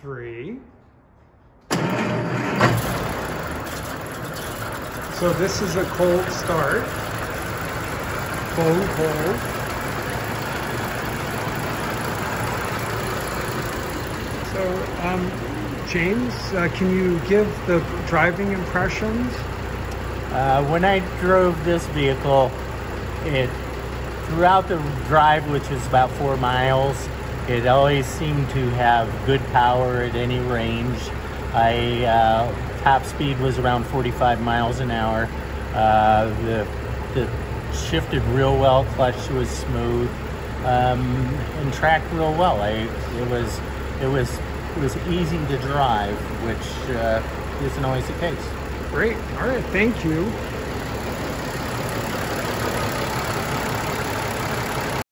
three. So this is a cold start. Phone cold. So, um, James, uh, can you give the driving impressions? Uh, when I drove this vehicle, it throughout the drive, which is about four miles, it always seemed to have good power at any range. I uh, top speed was around 45 miles an hour. Uh, the, the shifted real well, clutch was smooth, um, and tracked real well. I, it was it was it was easy to drive, which uh, isn't always the case. Great. All right. Thank you.